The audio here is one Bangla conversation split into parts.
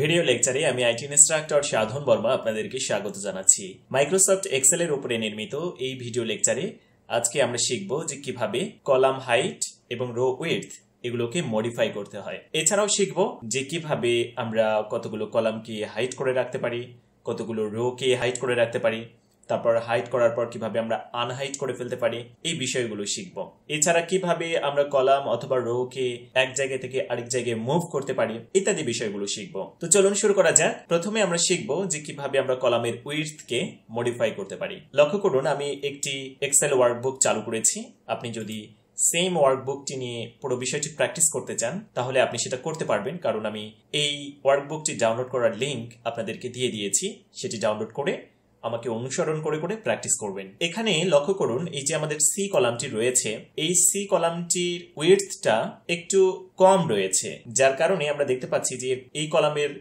ভিডিও লেকচারে আমি আইটি ইনস্ট্রাক্টর সাধন বর্মা আপনাদেরকে স্বাগত জানাচ্ছি। মাইক্রোসফট এক্সেলের উপরে নির্মিত এই ভিডিও লেকচারে আজকে আমরা শিখব যে কীভাবে কলাম হাইট এবং রো উইথ এগুলোকে মডিফাই করতে হয়। এছাড়াও শিখব যে কীভাবে আমরা কতগুলো কলামকে হাইট করে রাখতে পারি, কতগুলো রোকে হাইট করে রাখতে পারি তারপর হাইট করার পর কীভাবে আমরা আনহাইট করে ফেলতে পারি, এই বিষয়গুলো শিখব। এছাড়া কীভাবে আমরা কলাম অথবা রোকে এক জায়গা থেকে আরেক জায়গায় মুভ করতে পারি, ইত্যাদি বিষয়গুলো শিখব। তো চলুন শুরু করা যাক। প্রথমে আমরা শিখব যে কীভাবে আমরা কলামের উইথকে মডিফাই করতে পারি। লক্ষ্য করুন, আমি একটি এক্সেল ওয়ার্কবুক চালু করেছি। আপনি যদি সেম ওয়ার্কবুকটি নিয়ে পুরো বিষয়টি প্র্যাকটিস করতে চান, তাহলে আপনি সেটা করতে পারবেন, কারণ আমি এই ওয়ার্কবুকটি ডাউনলোড করার লিঙ্ক আপনাদেরকে দিয়ে দিয়েছি। সেটি ডাউনলোড করে আমাকে অনুসরণ করে করে প্র্যাকটিস করবেন। এখানে লক্ষ্য করুন, এই যে আমাদের সি কলামটি রয়েছে, এই সি কলামটির উইথটা একটু কম রয়েছে, যার কারণে আমরা দেখতে পাচ্ছি যে এই কলামের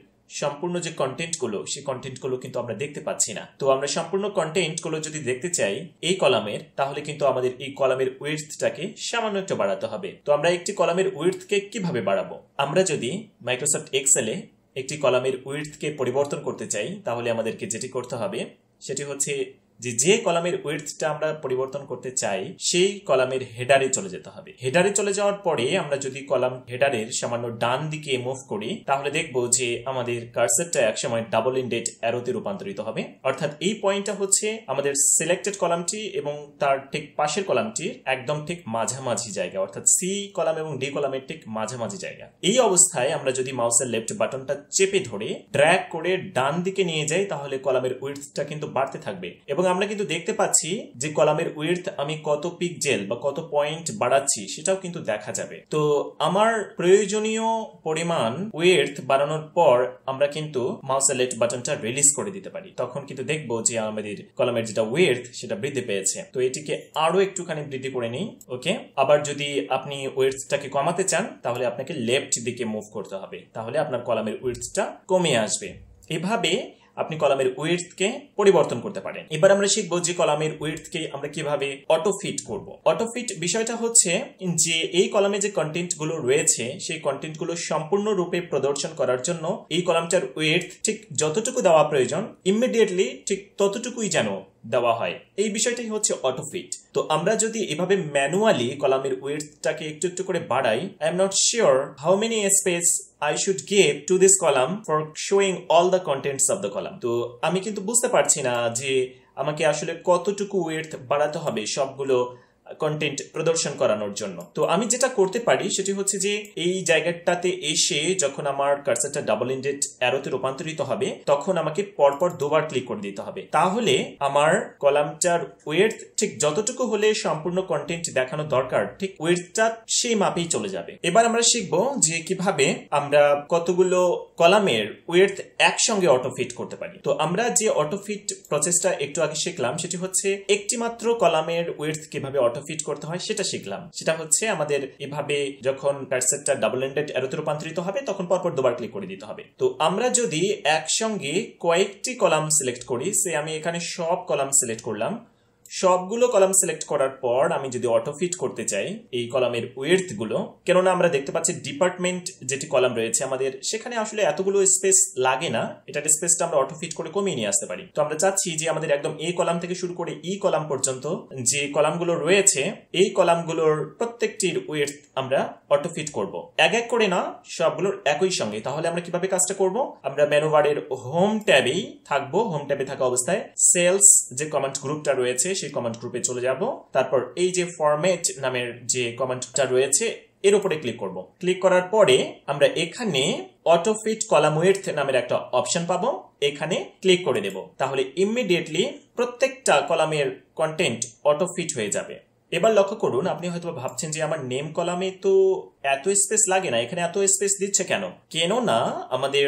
সম্পূর্ণ যে কন্টেন্টগুলো সেই কন্টেন্টগুলো কিন্তু আমরা দেখতে পাচ্ছি না। তো আমরা সম্পূর্ণ কন্টেন্টগুলো যদি দেখতে চাই এই কলামের তাহলে কিন্তু আমাদের এই কলামের উইথটাকে সামান্য একটু বাড়াতে হবে। তো আমরা একটি কলামের উইথকে কীভাবে বাড়াবো? আমরা যদি মাইক্রোসফট এক্সেলে একটি কলামের উইথকে পরিবর্তন করতে চাই, তাহলে আমাদেরকে যেটি করতে হবে সেটি হচ্ছে যে যে কলামের উইথটা আমরা পরিবর্তন করতে চাই, সেই কলামের হেডারে চলে যেতে হবে। হেডারে চলে যাওয়ার পরে আমরা যদি কলাম হেডারের সামান্য ডান দিকে মুভ করি, তাহলে দেখব যে আমাদের কার্সারটা একসময় ডাবল ইন্ডেড অ্যারোতে রূপান্তরিত হবে। অর্থাৎ এই পয়েন্টটা হচ্ছে আমাদের সিলেক্টেড কলামটি এবং তার ঠিক পাশের কলামটির একদম ঠিক মাঝামাঝি জায়গা, অর্থাৎ সি কলাম এবং ডি কলামের ঠিক মাঝামাঝি জায়গা। এই অবস্থায় আমরা যদি মাউসের লেফট বাটনটা চেপে ধরে ড্র্যাগ করে ডান দিকে নিয়ে যাই, তাহলে কলামের উইথটা কিন্তু বাড়তে থাকবে এবং আমরা কিন্তু দেখতে পাচ্ছি যে কলামের উইথ আমি কত পিকজেল বা কত পয়েন্ট বাড়াচ্ছি সেটাও কিন্তু দেখা যাবে। তো আমার প্রয়োজনীয় পরিমাণ উইথ বাড়ানোর পর আমরা কিন্তু মাউসের লেফট বাটনটা রিলিজ করে দিতে পারি। তখন কিন্তু দেখব যে আমাদের কলামের যেটা উইথ সেটা বৃদ্ধি পেয়েছে। তো এটিকে আরও একটুখানি বৃদ্ধি করে নিই, ওকে? আবার যদি আপনি উইথটাকে কমাতে চান, তাহলে আপনাকে লেফট দিকে মুভ করতে হবে। তাহলে আপনার কলামের উইথটা কমে আসবে। এভাবে আপনি কলামের উইথকে পরিবর্তন করতে পারেন। এবার আমরা শিখব যে কলামের উইথকে আমরা কীভাবে অটো ফিট করব। অটো ফিট বিষয়টা হচ্ছে যে এই কলামে যে কন্টেন্টগুলো রয়েছে, সেই কন্টেন্টগুলো সম্পূর্ণরূপে প্রদর্শন করার জন্য এই কলামটার উইথ ঠিক যতটুকু দেওয়া প্রয়োজন ইমিডিয়েটলি ঠিক ততটুকুই যেন দেওয়া হয়। এই বিষয়টাই হচ্ছে অটোফিট তো আমরা যদি এভাবে ম্যানুয়ালি কলামের ওয়েটটাকে একটু একটু করে বাড়াই I am not sure how many space I should give to this column for showing all the contents of the column তো আমি কিন্তু বুঝতে পারছি না যে আমাকে আসলে কতটুকু ওয়েট বাড়াতে হবে সবগুলো কন্টেন্ট প্রদর্শন করানোর জন্য। তো আমি যেটা করতে পারি সেটি হচ্ছে যে, এই জায়গাটাতে এসে যখন আমার কার্সারটা ডাবল ইন্ডেড অ্যারোতে রূপান্তরিত হবে, তখন আমাকে পরপর দুবার ক্লিক করে দিতে হবে। তাহলে আমার কলামটার ওয়েট ঠিক যতটুকু হলে সম্পূর্ণ কন্টেন্ট দেখানো দরকার, ঠিক ওয়েটটা সেই মাপেই চলে যাবে। এবার আমরা শিখব যে কীভাবে আমরা কতগুলো কলামের ওয়েট একসঙ্গে অটোফিট করতে পারি। তো আমরা যে অটোফিট প্রসেসটা একটু আগে শিখলাম, সেটি হচ্ছে একটি মাত্র কলামের ওয়েট কীভাবে অটো ফিট করতে হয়, সেটা শিখলাম। সেটা হচ্ছে আমাদের এভাবে যখন কার্সারটা ডাবল এন্ডেড অ্যারোতে রূপান্তরিত হবে, তখন পরপর দুবার ক্লিক করে দিতে হবে। তো আমরা যদি একসঙ্গে কয়েকটি কলাম সিলেক্ট করি সে আমি এখানে সব কলাম সিলেক্ট করলাম সবগুলো কলাম সিলেক্ট করার পর আমি যদি অটো ফিট করতে চাই, এই কলামের উইথগুলো, কেননা আমরা দেখতে পাচ্ছি ডিপার্টমেন্ট যেটি কলাম রয়েছে আমাদের, সেখানে আসলে এতগুলো স্পেস লাগে না, এটার স্পেসটা আমরা অটো ফিট করে কমিয়ে নিয়ে আসতে পারি। তো আমরা চাচ্ছি যে আমাদের একদম এই কলাম থেকে শুরু করে ই কলাম পর্যন্ত যে কলামগুলো রয়েছে, এই কলামগুলোর প্রত্যেকটির উইথ আমরা অটো ফিট করব। এক এক করে না, সবগুলোর একই সঙ্গে। তাহলে আমরা কীভাবে কাজটা করব? আমরা মেনুবারের হোম ট্যাবেই থাকব। হোম ট্যাবে থাকা অবস্থায় সেলস যে কমেন্ট গ্রুপটা রয়েছে, সেই কমেন্ট গ্রুপে চলে যাব। তারপর এই যে ফরম্যাট নামের যে কমেন্টটা রয়েছে, এর উপরে ক্লিক করব। ক্লিক করার পরে আমরা এখানে অটোফিট কলাম উইথ নামের একটা অপশন পাবো। এখানে ক্লিক করে দেব। তাহলে ইমিডিয়েটলি প্রত্যেকটা কলামের কন্টেন্ট অটোফিট হয়ে যাবে। এবার লক্ষ্য করুন, আপনি হয়তো ভাবছেন যে আমার নেম কলামে তো এত স্পেস লাগে না, এখানে এত স্পেস দিচ্ছে কেন? কেন না আমাদের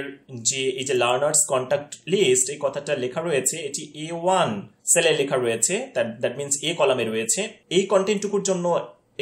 যে এই যে লার্নার্স কন্ট্যাক্ট লিস্ট এই কথাটা লেখা রয়েছে, এটি এ ওয়ান সেলে লেখা রয়েছে দ্যাট মিনস এ কলামে রয়েছে। এই কন্টেন্টটুকুর জন্য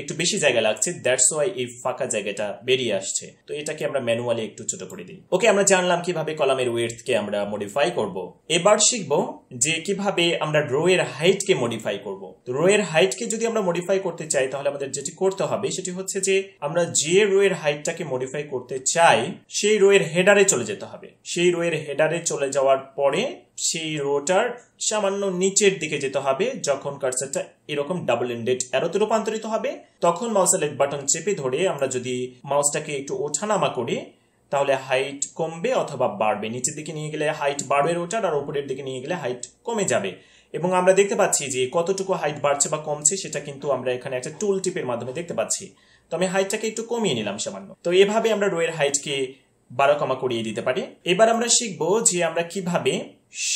একটু বেশি জায়গা লাগছে দ্যাটস ওয়াই এই ফাঁকা জায়গাটা বেরিয়ে আসছে। তো এটাকে আমরা ম্যানুয়ালি একটু ছোট করে দিই। ওকে আমরা জানলাম কীভাবে কলামের ওয়েথকে আমরা মডিফাই করব। এবার শিখব যে কীভাবে আমরা রো এর হাইটকে মডিফাই করব। তো রো এর হাইটকে যদি আমরা মডিফাই করতে চাই, তাহলে আমাদের যেটি করতে হবে, সেটি হচ্ছে যে আমরা যে রো এর হাইটটাকে মডিফাই করতে চাই, সেই রো এর হেডারে চলে যেতে হবে। সেই রো এর হেডারে চলে যাওয়ার পরে সেই রোটার সামান্য নিচের দিকে যেতে হবে, যখন কার্সারটা এরকম ডাবল এন্ডেড অ্যারোতে রূপান্তরিত হবে। তখন মাউসের লেট বাটন চেপে ধরে আমরা যদি মাউসটাকে একটু ওঠানামা করি তাহলে হাইট কমবে অথবা বাড়বে। নিচের দিকে নিয়ে গেলে হাইট বাড়বে রোটার আর উপরের দিকে নিয়ে গেলে হাইট কমে যাবে। এবং আমরা দেখতে পাচ্ছি যে কতটুকু হাইট বাড়ছে বা কমছে সেটা কিন্তু আমরা এখানে একটা টুল টিপের মাধ্যমে দেখতে পাচ্ছি। তো আমি হাইটটাকে একটু কমিয়ে নিলাম সামান্য। তো এভাবে আমরা রোয়ের হাইটকে বারো কমা করিয়ে দিতে পারি। এবার আমরা শিখব যে আমরা কীভাবে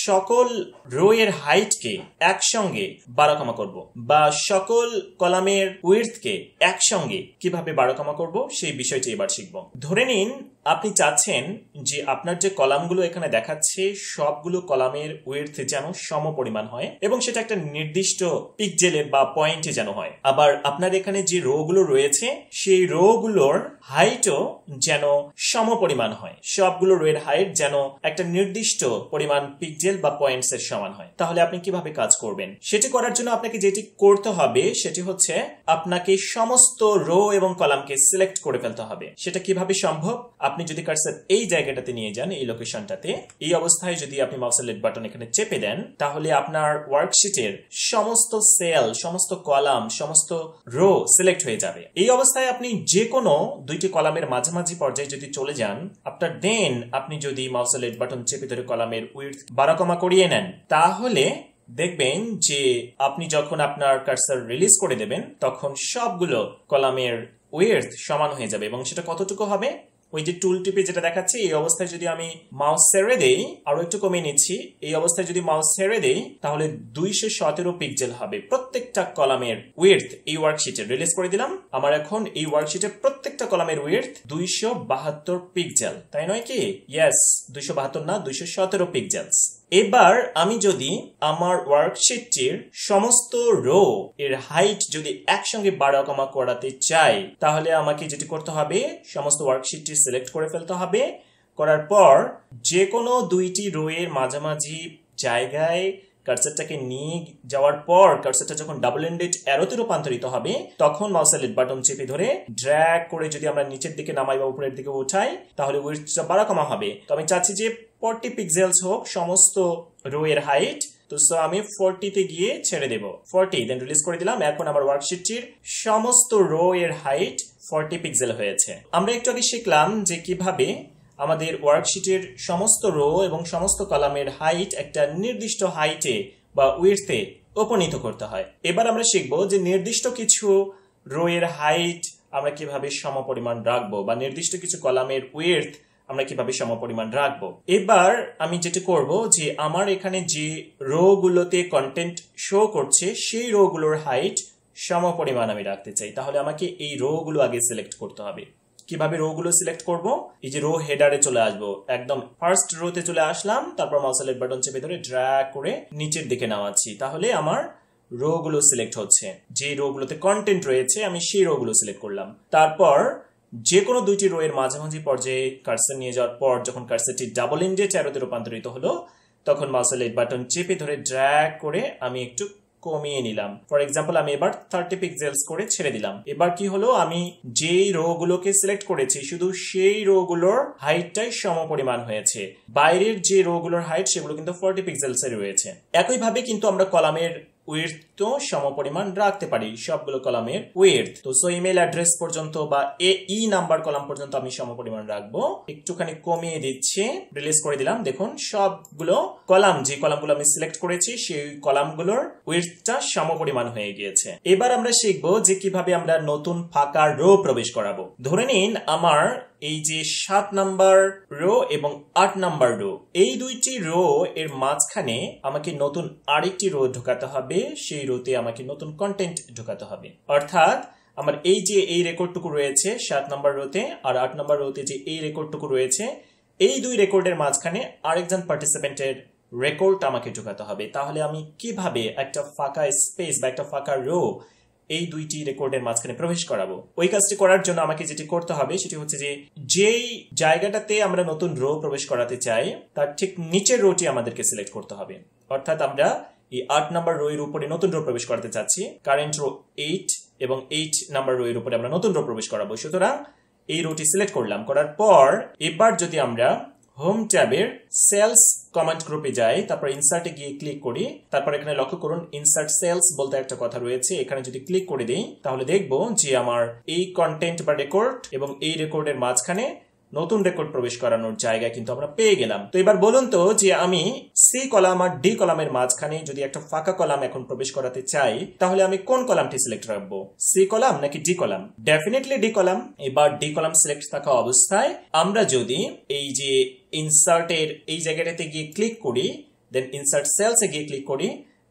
সকল রোয়ের হাইটকে একসঙ্গে বারো কমা করব বা সকল কলামের উইথকে একসঙ্গে কীভাবে বারো কমা করব সেই বিষয়টি এবার শিখব। ধরে নিন আপনি চাচ্ছেন যে আপনার যে কলামগুলো এখানে দেখাচ্ছে, সবগুলো কলামের উইথ যেন সম পরিমাণ হয় এবং সেটা একটা নির্দিষ্ট পিকজেলে বা পয়েন্টে যেন হয়। আবার আপনার এখানে যে রো গুলো রয়েছে, সেই রো গুলোর হাইটও যেন সম পরিমাণ হয়। সবগুলো রো এর হাইট যেন একটা নির্দিষ্ট পরিমাণ পিকজেল বা পয়েন্টস এর সমান হয়। তাহলে আপনি কীভাবে কাজ করবেন? সেটি করার জন্য আপনাকে যেটি করতে হবে, সেটি হচ্ছে আপনাকে সমস্ত রো এবং কলামকে সিলেক্ট করে ফেলতে হবে। সেটা কীভাবে সম্ভব? আপনি যদি কার্সার এই জায়গাটাতে নিয়ে যান, এই লোকেশনটাতে এই অবস্থায় যদি আপনি মাউসের লেট বাটন এখানে চেপে দেন, তাহলে আপনার ওয়ার্কশিটের সমস্ত সেল সমস্ত কলাম সমস্ত রো সিলেক্ট হয়ে যাবে। এই অবস্থায় আপনি যে কোনো দুইটি কলামের মাঝামাঝি পর্যায়ে যদি চলে যান, আপনার দেন আপনি যদি মাউসের লেট বাটন চেপে ধরে কলামের উইথ বারো কমা করিয়ে নেন, তাহলে দেখবেন যে আপনি যখন আপনার কার্সার রিলিজ করে দেবেন, তখন সবগুলো কলামের উইথ সমান হয়ে যাবে এবং সেটা কতটুকু হবে? ওই যে টুল টিপে যেটা দেখাচ্ছে, এই অবস্থায় যদি আমি মাউস ছেড়ে দেই, আরও একটু কমিয়ে নিচ্ছি, এই অবস্থায় যদি মাউস ছেড়ে দেই, তাহলে দুইশো সতেরো পিক্সেল হবে। প্রত্যেকটা কলামের উইথ এই ওয়ার্কশিটে রিলিজ করে দিলাম। আমার এখন এই ওয়ার্কশিটে প্রত্যেকটা কলামের উইথ দুইশো বাহাত্তর পিক্সেল তাই নয় কি? ইয়েস দুইশো বাহাত্তর না, দুইশো সতেরো পিক্সেলস এবার আমি যদি আমার ওয়ার্কশিটটির সমস্ত রো এর হাইট যদি একসঙ্গে বাড়া কমা করাতে চাই, তাহলে আমাকে যেটি করতে হবে, সমস্ত ওয়ার্কশিটটি সিলেক্ট করে ফেলতে হবে। করার পর যে কোনো দুইটি রোয়ের মাঝামাঝি জায়গায় কার্সারটাকে নিয়ে যাওয়ার পর কার্সারটা যখন ডাবল এন্ডেড অ্যারোতে রূপান্তরিত হবে, তখন মাউসের লেট বাটন চেপে ধরে ড্র্যাগ করে যদি আমরা নিচের দিকে নামাই বা উপরের দিকে উঠাই, তাহলে উইথটা বাড়া কমা হবে। তো আমি চাচ্ছি যে ফর্টি পিক্সেলস হোক, সমস্ত রো এর হাইট তো সো আমি ফোরটিতে গিয়ে ছেড়ে দেব। ফোরটি দেন রিলিজ করে দিলাম। এখন আমার ওয়ার্কশিটটির সমস্ত রো এর হাইট ফর্টি পিক্সেল হয়েছে। আমরা একটু আগে শিখলাম যে কীভাবে আমাদের ওয়ার্কশিটের সমস্ত রো এবং সমস্ত কলামের হাইট একটা নির্দিষ্ট হাইটে বা উইথে উপনীত করতে হয়। এবার আমরা শিখব যে নির্দিষ্ট কিছু রো এর হাইট আমরা কীভাবে সমপরিমাণ রাখব বা নির্দিষ্ট কিছু কলামের উইথ আমরা কীভাবে সমপরিমাণ রাখব। এবার আমি যেটা করব যে আমার এখানে যে রো গুলোতে কন্টেন্ট শো করছে, সেই রো গুলোর হাইট সমপরিমাণ আমি রাখতে চাই। তাহলে আমাকে এই রো গুলো আগে সিলেক্ট করতে হবে। কীভাবে রো গুলো সিলেক্ট করব? এই যে রো হেডারে চলে আসব। একদম ফার্স্ট রোতে চলে আসলাম, তারপর মাউসেলেট বাটন চেপে ধরে ড্র্যাগ করে নিচের দিকে নামাচ্ছি। তাহলে আমার রো গুলো সিলেক্ট হচ্ছে। যে রো গুলোতে কন্টেন্ট রয়েছে, আমি সেই রো গুলো সিলেক্ট করলাম। তারপর যে কোনো দুইটি রো এর মাঝামাঝি পর্যায়ে কার্সার নিয়ে যাওয়ার পর যখন কার্সারটি ডাবল ইন্ডেড চ্যারোতে রূপান্তরিত হলো, তখন মাউসেলেট বাটন চেপে ধরে ড্র্যাগ করে আমি একটু কমিয়ে নিলাম। ফর এক্সাম্পল, আমি এবার থার্টি পিক্সেলস করে ছেড়ে দিলাম। এবার কি হলো? আমি যেই রো গুলোকে সিলেক্ট করেছি, শুধু সেই রো গুলোর হাইটটাই সম পরিমাণ হয়েছে। বাইরের যে রো গুলোর হাইট, সেগুলো কিন্তু ফর্টি পিক্সেলস এর রয়েছে। একইভাবে কিন্তু আমরা কলামের উইথ তো সমপরিমাণ রাখতে পারি সবগুলো কলামের উইথ তো সো ইমেল অ্যাড্রেস পর্যন্ত বা এ ই নাম্বার কলাম পর্যন্ত আমি সমপরিমাণ রাখব। একটুখানি কমিয়ে দিচ্ছি রিলিজ করে দিলাম। দেখুন, সবগুলো কলাম, যে কলামগুলো আমি সিলেক্ট করেছি, সেই কলামগুলোর উইথটা সমপরিমাণ হয়ে গিয়েছে। এবার আমরা শিখব যে কীভাবে আমরা নতুন ফাঁকা রো প্রবেশ করাবো। ধরে নিন, আমার এই যে সাত নাম্বার রো এবং আট নাম্বার রো, এই দুইটি রো এর মাঝখানে আমাকে নতুন আরেকটি রো ঢোকাতে হবে, সেই রোতে আমাকে নতুন কন্টেন্ট ঢোকাতে হবে। অর্থাৎ আমার এই যে এই রেকর্ডটুকু রয়েছে সাত নাম্বার রোতে আর আট নাম্বার রোতে যে এই রেকর্ডটুকু রয়েছে, এই দুই রেকর্ডের মাঝখানে আরেকজন পার্টিসিপেন্টের রেকর্ড আমাকে ঢোকাতে হবে। তাহলে আমি কীভাবে একটা ফাঁকা স্পেস বা একটা ফাঁকা রো এই দুইটি রেকর্ডের মাঝখানে প্রবেশ করাবো। ওই কাজটি করার জন্য আমাকে যেটি করতে হবে, সেটি হচ্ছে যে, যেই জায়গাটাতে আমরা নতুন রো প্রবেশ করাতে চাই, তার ঠিক নিচের রোটি আমাদেরকে সিলেক্ট করতে হবে। অর্থাৎ আমরা এই আট নাম্বার রো এর উপরে নতুন রো প্রবেশ করাতে চাচ্ছি কারেন্ট রো এইট এবং এইট নাম্বার রো এর উপরে আমরা নতুন রো প্রবেশ করাবো। সুতরাং এই রোটি সিলেক্ট করলাম। করার পর, এবার যদি আমরা হোম ট্যাবের সেলস কমান্ড গ্রুপে যাই, তারপর ইনসার্টে গিয়ে ক্লিক করি, তারপর এখানে লক্ষ্য করুন ইনসার্ট সেলস বলতে একটা কথা রয়েছে, এখানে যদি ক্লিক করে দিই, তাহলে দেখব যে আমার এই কন্টেন্ট বা রেকর্ড এবং এই রেকর্ডের মাঝখানে নতুন রেকর্ড প্রবেশ করানোর জায়গা কিন্তু আমরা পেয়ে গেলাম। তো এবার বলুন তো যে আমি সি কলাম আর ডি কলামের মাঝখানে যদি একটা ফাঁকা কলাম এখন প্রবেশ করাতে চাই, তাহলে আমি কোন কলামটি সিলেক্ট রাখব? সি কলাম নাকি D column? Definitely D column. এবার ডি কলাম সিলেক্ট থাকা অবস্থায় আমরা যদি এই যে ইনসার্টের এই জায়গাটাতে গিয়ে ক্লিক করি দেন ইনসার্ট সেলসে গিয়ে ক্লিক করি,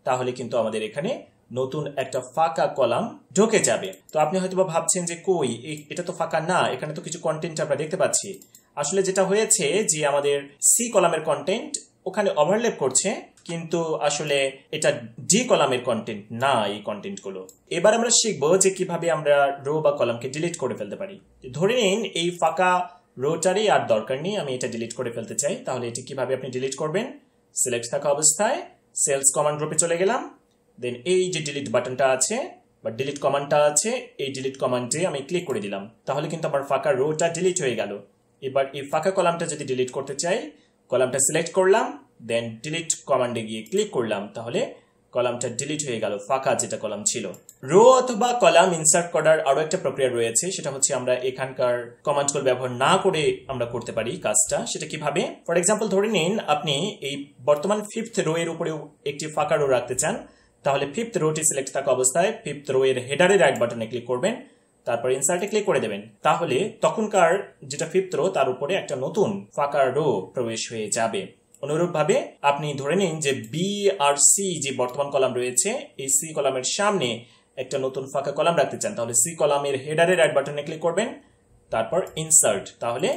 তাহলে কিন্তু আমাদের এখানে নতুন একটা ফাঁকা কলাম ঢুকে যাবে। তো আপনি হয়তো ভাবছেন যে কই এটা তো ফাঁকা না, এখানে তো কিছু কন্টেন্ট আমরা দেখতে পাচ্ছি। আসলে যেটা হয়েছে যে আমাদের সি কলামের কন্টেন্ট ওখানে ওভারলেপ করছে, কিন্তু আসলে এটা ডি কলামের কন্টেন্ট না এই কন্টেন্টগুলো এবার আমরা শিখব যে কীভাবে আমরা রো বা কলামকে ডিলিট করে ফেলতে পারি। ধরে নিন, এই ফাঁকা রোটারই আর দরকার নেই, আমি এটা ডিলিট করে ফেলতে চাই। তাহলে এটি কীভাবে আপনি ডিলিট করবেন? সিলেক্ট থাকা অবস্থায় সেলস কমান্ড গ্রুপে চলে গেলাম। দেন এই যে ডিলিট বাটনটা আছে বা ডিলিট কমান্ডটা আছে, এই ডিলিট কমান্ডে আমি ক্লিক করে দিলাম। তাহলে কিন্তু আমার ফাঁকা রোটা ডিলিট হয়ে গেল। এবার এই ফাঁকা কলামটা যদি ডিলিট করতে চাই কলামটা সিলেক্ট করলাম দেন ডিলিট কমান্ডে গিয়ে ক্লিক করলাম, তাহলে কলামটা ডিলিট হয়ে গেল, ফাঁকা যেটা কলাম ছিল। রো অথবা কলাম ইনসার্ট করার আরও একটা প্রক্রিয়া রয়েছে, সেটা হচ্ছে আমরা এখানকার কমান্ডগুলো ব্যবহার না করে আমরা করতে পারি কাজটা। সেটা কীভাবে? ফর এক্সাম্পল ধরে নিন আপনি এই বর্তমান ফিফথ রো এর উপরেও একটি ফাঁকা রো রাখতে চান। তাহলে ফিফথ রোটি সিলেক্ট থাকা অবস্থায় ফিফথ রো এর হেডারে রাইট বাটনে ক্লিক করবেন, তারপর ইনসার্টে ক্লিক করে দেবেন। তাহলে তখনকার যেটা ফিফথ রো তার উপরে একটা নতুন ফাঁকা রো প্রবেশ হয়ে যাবে। অনুরূপভাবে আপনি ধরে নিন যে বি আর সি যে বর্তমান কলাম রয়েছে, এই সি কলামের সামনে একটা নতুন ফাঁকা কলাম রাখতে চান, তাহলে সি কলামের হেডারে রাইট বাটনে ক্লিক করবেন, তারপর ইনসার্ট তাহলে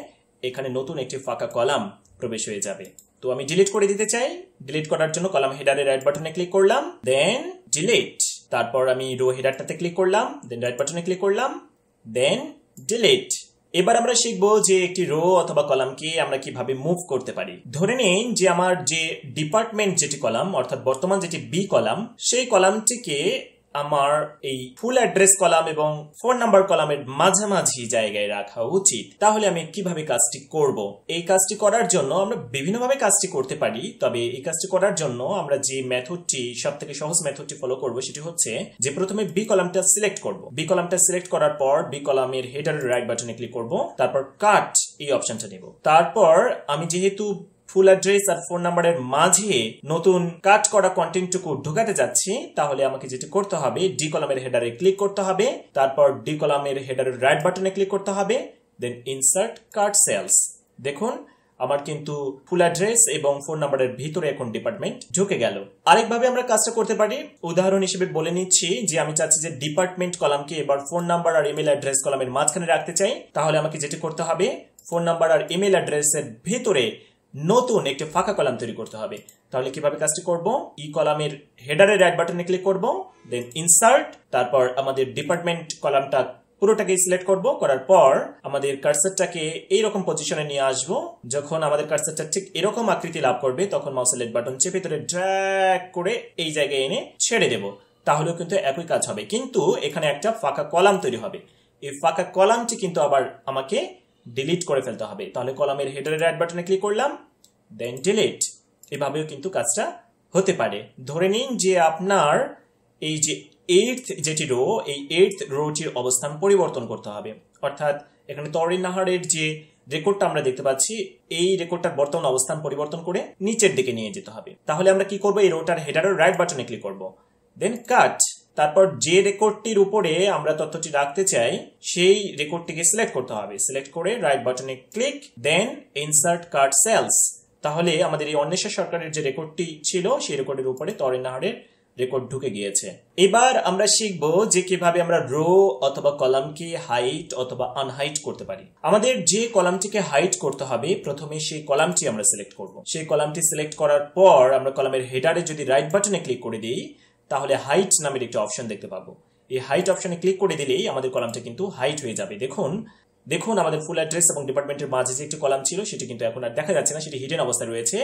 এখানে নতুন একটি ফাঁকা কলাম প্রবেশ হয়ে যাবে। তো আমি ডিলিট করে দিতে চাই। ডিলিট করার জন্য কলাম হেডারে রাইট বাটনে ক্লিক করলাম। দেন ডিলিট তারপর আমি রো হেডারটাতে ক্লিক করলাম। দেন রাইট বাটনে ক্লিক করলাম। দেন ডিলিট এবার আমরা শিখব যে একটি রো অথবা কলামকে আমরা কীভাবে মুভ করতে পারি। ধরে নিন যে আমার যে ডিপার্টমেন্ট যেটি কলাম অর্থাৎ বর্তমান যেটি বি কলাম সেই কলামটিকে আমার এই ফুল অ্যাড্রেস কলাম এবং ফোন নাম্বার কলামের মাঝামাঝি জায়গায় রাখা উচিত। তাহলে আমি কীভাবে কাজটি করব? এই কাজটি করার জন্য আমরা বিভিন্নভাবে কাজটি করতে পারি, তবে এই কাজটি করার জন্য আমরা যে মেথডটি সব থেকে সহজ মেথডটি ফলো করব সেটি হচ্ছে যে প্রথমে বি কলামটা সিলেক্ট করব। বি কলামটা সিলেক্ট করার পর বি কলামের হেডার রাইট বাটনে ক্লিক করব, তারপর কাট এই অপশনটা নেব। তারপর আমি যেহেতু ফুল অ্যাড্রেস আর ফোন নাম্বারের মাঝে নতুন কাট করা কন্টেন্টটুকু ঢোকাতে যাচ্ছি, তাহলে আমাকে যেটি করতে হবে ডি কলামের হেডারে ক্লিক করতে হবে, তারপর ডি কলামের হেডারের রাইট বাটনে ক্লিক করতে হবে দেন ইনসার্ট কার্ড সেলস দেখুন, আমার কিন্তু ফুল অ্যাড্রেস এবং ফোন নাম্বারের ভিতরে এখন ডিপার্টমেন্ট ঢুকে গেল। আরেকভাবে আমরা কাজটা করতে পারি, উদাহরণ হিসেবে বলে নিচ্ছি যে আমি চাচ্ছি যে ডিপার্টমেন্ট কলামকে এবার ফোন নাম্বার আর ইমেল অ্যাড্রেস কলামের মাঝখানে রাখতে চাই, তাহলে আমাকে যেটি করতে হবে ফোন নাম্বার আর ইমেল অ্যাড্রেসের ভিতরে নতুন একটি ফাঁকা কলাম তৈরি করতে হবে। তাহলে কীভাবে কাজটি করব? ই কলামের হেডারের রাইট বাটনে ক্লিক করব দেন ইনসার্ট তারপর আমাদের ডিপার্টমেন্ট কলামটা পুরোটাকে সিলেক্ট করব। করার পর আমাদের কার্সারটাকে এইরকম পজিশনে নিয়ে আসব। যখন আমাদের কার্সারটা ঠিক এরকম আকৃতি লাভ করবে, তখন মাউসের লেট বাটন চেপে ধরে ড্র্যাগ করে এই জায়গায় এনে ছেড়ে দেব। তাহলেও কিন্তু একই কাজ হবে। কিন্তু এখানে একটা ফাঁকা কলাম তৈরি হবে। এই ফাঁকা কলামটি কিন্তু আবার আমাকে ডিলিট করে ফেলতে হবে। তাহলে কলামের হেডারের রাইট বাটনে ক্লিক করলাম দেন ডিলিট এভাবেও কিন্তু কাজটা হতে পারে। ধরে নিন যে আপনার এই যে এইট যেটি রো এই এইট রোটির অবস্থান পরিবর্তন করতে হবে। অর্থাৎ এখানে তরিন নাহারের যে রেকর্ডটা আমরা দেখতে পাচ্ছি, এই রেকর্ডটার বর্তমান অবস্থান পরিবর্তন করে নিচের দিকে নিয়ে যেতে হবে। তাহলে আমরা কি করব? এই রোটার হেডারের রাইট বাটনে ক্লিক করব। দেন কাট তারপর যে রেকর্ডটির উপরে আমরা তথ্যটি রাখতে চাই, সেই রেকর্ডটিকে সিলেক্ট করতে হবে। সিলেক্ট করে রাইট বাটনে click then insert cut cells তাহলে আমাদের এই অন্বেষা সরকারের যে রেকর্ডটি ছিল, সেই রেকর্ডের উপরে তরেন নাহারের রেকর্ড ঢুকে গিয়েছে। এবার আমরা শিখব যে কীভাবে আমরা রো অথবা কলামকে হাইট অথবা আনহাইট করতে পারি। আমাদের যে কলামটিকে হাইট করতে হবে, প্রথমে সেই কলামটি আমরা সিলেক্ট করব। সেই কলামটি সিলেক্ট করার পর আমরা কলামের হেডারে যদি রাইট বাটনে ক্লিক করে দিই তাহলে হাইট নামের একটি অপশন দেখতে পাবো। এই হাইট অপশনে ক্লিক করে দিলেই আমাদের কলামটা কিন্তু হাইট হয়ে যাবে। দেখুন দেখুন আমাদের ফুল অ্যাড্রেস এবং ডিপার্টমেন্টের মাঝে যে একটি কলাম ছিল, সেটি কিন্তু এখন আর দেখা যাচ্ছে না, সেটি হিডেন অবস্থায় রয়েছে।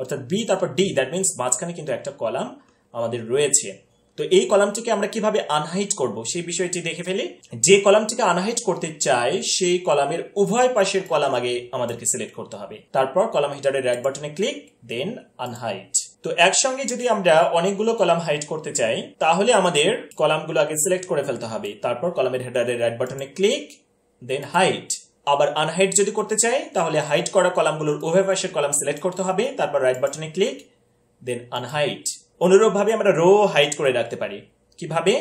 অর্থাৎ বি তারপর ডি দ্যাট মিনস মাঝখানে কিন্তু একটা কলাম আমাদের রয়েছে। তো এই কলামটিকে আমরা কীভাবে আনহাইট করব সেই বিষয়টি দেখে ফেলি। যে কলামটিকে আনহাইট করতে চাই সেই কলামের উভয় পাশের কলাম আগে আমাদেরকে সিলেক্ট করতে হবে। তারপর কলাম হিটারের রাইট বাটনে ক্লিক দেন আনহাইট তো একসঙ্গে যদি আমরা অনেকগুলো কলাম হাইট করতে চাই, তাহলে আমাদের কলামগুলো আগে সিলেক্ট করে ফেলতে হবে। তারপর কলামের হেডারের রাইট বাটনে ক্লিক দেন হাইট আবার আনহাইট যদি করতে চাই, তাহলে হাইট করা কলামগুলোর উভয় পাশের কলাম সিলেক্ট করতে হবে। তারপর রাইট বাটনে ক্লিক দেন আনহাইট অনুরূপভাবে আমরা রো হাইট করে রাখতে পারি। কীভাবে?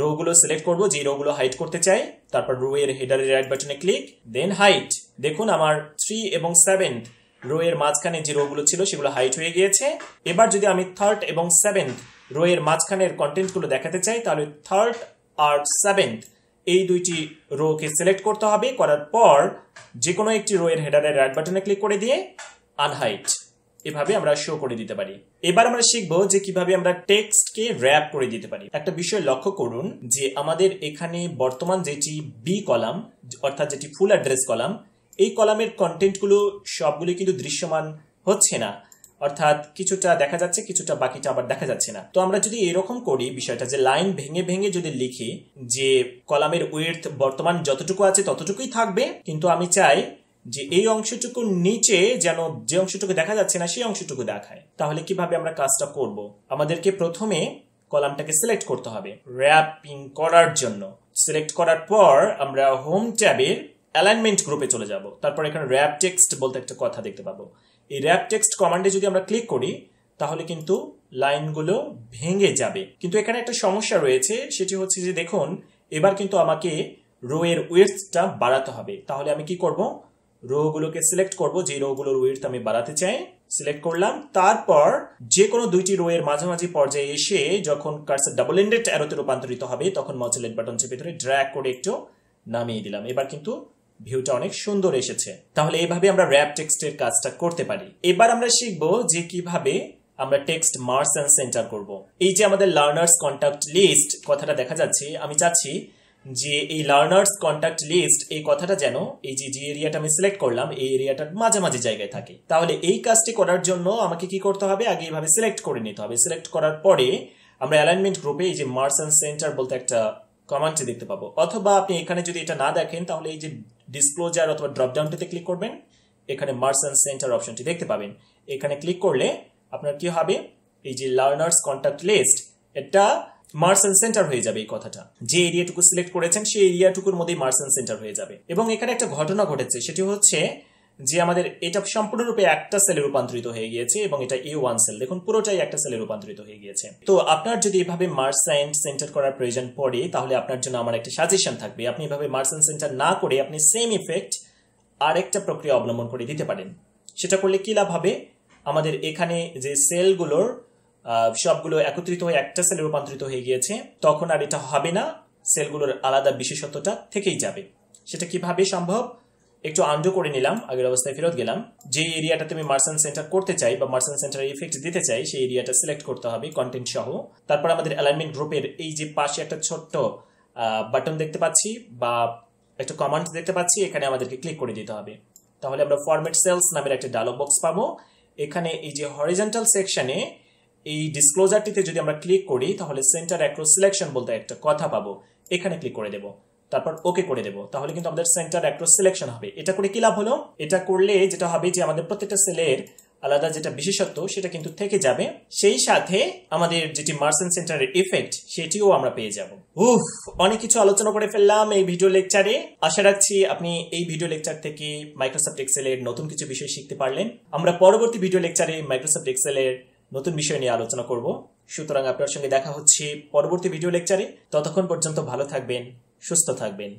রো গুলো সিলেক্ট করব যে রো গুলো হাইট করতে চাই। তারপর রো এর হেডারের রাইট বাটনে ক্লিক দেন হাইট দেখুন আমার থ্রি এবং সেভেন্থ রো এর মাঝখানে যে রো গুলো ছিল সেগুলো হাইট হয়ে গিয়েছে। এবার যদি আমি থার্ড এবং সেভেন্থ রো এর মাঝখানের কন্টেন্টগুলো দেখাতে চাই, তাহলে থার্ড আর সেভেন্থ এই দুইটি রোকে সিলেক্ট করতে হবে। করার পর যে কোনো একটি রো এর হেডারের রাইট বাটনে ক্লিক করে দিয়ে আনহাইট এভাবে আমরা শো করে দিতে পারি। এবার আমরা শিখব যে কীভাবে আমরা টেক্সটকে র্যাপ করে দিতে পারি। একটা বিষয় লক্ষ্য করুন যে আমাদের এখানে বর্তমান যেটি বি কলাম অর্থাৎ যেটি ফুল অ্যাড্রেস কলাম এই কলামের কন্টেন্টগুলো সবগুলো কিন্তু দৃশ্যমান হচ্ছে না। অর্থাৎ কিছুটা দেখা যাচ্ছে, কিছুটা বাকিটা আবার দেখা যাচ্ছে না। তো আমরা যদি এরকম করি বিষয়টা যে লাইন ভেঙে ভেঙে যদি লিখি যে কলামের উইথ বর্তমান যতটুকু আছে ততটুকুই থাকবে, কিন্তু আমি চাই যে এই অংশটুকু নিচে যেন যে অংশটুকু দেখা যাচ্ছে না, সেই অংশটুকু দেখায়। তাহলে কীভাবে আমরা কাজটা করব? আমাদেরকে প্রথমে কলামটাকে সিলেক্ট করতে হবে র্যাপিং করার জন্য। সিলেক্ট করার পর আমরা হোম ট্যাবের অ্যালাইনমেন্ট গ্রুপে চলে যাব। তারপর এখানে র্যাপ টেক্সট বলতে একটা কথা দেখতে পাবো। এই র্যাপ টেক্সট কমান্ডে যদি আমরা ক্লিক করি, তাহলে কিন্তু লাইনগুলো ভেঙে যাবে। কিন্তু এখানে একটা সমস্যা রয়েছে, সেটি হচ্ছে যে দেখুন, এবার কিন্তু আমাকে রো এর বাড়াতে হবে। তাহলে আমি কি করব? রো গুলোকে সিলেক্ট করব, যে রো গুলোর উইথ আমি বাড়াতে চাই সিলেক্ট করলাম। তারপর যে কোনো দুইটি রো এর মাঝামাঝি পর্যায়ে এসে যখন কার্সার ডাবল এন্ডেড অ্যারোতে রূপান্তরিত হবে, তখন মজুলেট বাটন চেপে ধরে ড্র্যাগ করে একটু নামিয়ে দিলাম। এবার কিন্তু ভিউটা অনেক সুন্দর এসেছে। তাহলে এইভাবে আমরা র্যাপ টেক্সটের কাজটা করতে পারি। এবার আমরা শিখব যে কীভাবে আমরা টেক্সট মার্স অ্যান্ড সেন্টার করব। এই যে আমাদের লার্নার্স কন্ট্যাক্ট লিস্ট কথাটা দেখা যাচ্ছে, আমি চাচ্ছি যে এই লার্নার্স কন্ট্যাক্ট লিস্ট এই কথাটা যেন এই যে যে এরিয়াটা আমি সিলেক্ট করলাম, এই এরিয়াটার মাঝামাঝি জায়গায় থাকে। তাহলে এই কাজটি করার জন্য আমাকে কি করতে হবে? আগে এইভাবে সিলেক্ট করে নিতে হবে। সিলেক্ট করার পরে আমরা অ্যালাইনমেন্ট গ্রুপে এই যে মার্স অ্যান্ড সেন্টার বলতে একটা কমান্ডটি দেখতে পাবো। অথবা আপনি এখানে যদি এটা না দেখেন, তাহলে এই যে ডিসক্লোজার অথবা ড্রপডাউনটিতে ক্লিক করবেন। এখানে মার্স অ্যান্ড সেন্টার অপশনটি দেখতে পাবেন। এখানে ক্লিক করলে আপনার কি হবে? এই যে লার্নার্স কন্ট্যাক্ট লিস্ট এটা মার্স অ্যান্ড সেন্টার হয়ে যাবে এই কথাটা। যে এরিয়াটুকু সিলেক্ট করেছেন, সেই এরিয়াটুকুর মধ্যেই মার্সেল সেন্টার হয়ে যাবে। এবং এখানে একটা ঘটনা ঘটেছে, সেটি হচ্ছে যে আমাদের এটা সম্পূর্ণরূপে একটা সেলে রূপান্তরিত হয়ে গিয়েছে এবং এটা এ ওয়ান সেল দেখুন, পুরোটাই একটা সেলে রূপান্তরিত হয়ে গিয়েছে। তো আপনার যদি এভাবে মার্স অ্যান্ড সেন্টার করার প্রয়োজন পড়ে, তাহলে আপনার জন্য আমার একটা সাজেশন থাকবে। আপনি এভাবে মার্স অ্যান্ড সেন্টার না করে আপনি সেম ইফেক্ট আরেকটা প্রক্রিয়া অবলম্বন করে দিতে পারেন। সেটা করলে কি লাভ হবে? আমাদের এখানে যে সেলগুলোর সবগুলো একত্রিত হয়ে একটা সেলে রূপান্তরিত হয়ে গিয়েছে। তখন আর এটা হবে না। সেলগুলোর আলাদা বিশেষত্বটা থেকেই যাবে। সেটা কীভাবে সম্ভব? একটু আন্ডো করে নিলাম। আগের অবস্থায় ফেরত গেলাম। যে এরিয়াটাতে আমি মার্সেন্ট সেন্টার করতে চাই বা মার্সেন্ট সেন্টার ইফেক্ট দিতে চাই, সেই এরিয়াটা সিলেক্ট করতে হবে কন্টেন্ট সহ। তারপর আমাদের অ্যালাইনমেন্ট গ্রুপের এই যে পাশে একটা ছোট্ট বাটন দেখতে পাচ্ছি বা একটা কমান্ড দেখতে পাচ্ছি, এখানে আমাদেরকে ক্লিক করে দিতে হবে। তাহলে আমরা ফরম্যাট সেলস নামের একটা ডায়লগ বক্স পাবো। এখানে এই যে হরিজেন্টাল সেকশনে এই ডিসক্লোজারটিতে যদি আমরা ক্লিক করি, তাহলে সেন্টার অ্যাক্রোস সিলেকশন বলতে একটা কথা পাবো। এখানে ক্লিক করে দেব। তারপর ওকে করে দেব। তাহলে কিন্তু আমাদের সেন্টার অ্যাক্রোস সিলেকশন হবে। এটা করে কি লাভ হলো? এটা করলে যেটা হবে যে আমাদের প্রত্যেকটা সেলের আলাদা যেটা বিশেষত্ব, সেটা কিন্তু থেকে যাবে। সেই সাথে আমাদের যেটি মার্সেন্ট সেন্টারের ইফেক্ট সেটিও আমরা পেয়ে যাব। উফ, অনেক কিছু আলোচনা করে ফেললাম এই ভিডিও লেকচারে আশা রাখছি আপনি এই ভিডিও লেকচার থেকে মাইক্রোসফট এক্সেলের নতুন কিছু বিষয় শিখতে পারলেন। আমরা পরবর্তী ভিডিও লেকচারে মাইক্রোসফট এক্সেলের নতুন বিষয় নিয়ে আলোচনা করব। সুতরাং আপনার সঙ্গে দেখা হচ্ছে পরবর্তী ভিডিও লেকচারে ততক্ষণ পর্যন্ত ভালো থাকবেন, সুস্থ থাকবেন।